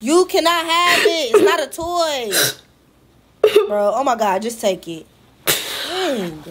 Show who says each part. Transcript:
Speaker 1: You cannot have it. It's not a toy. Bro, oh my god, just take it. Dang.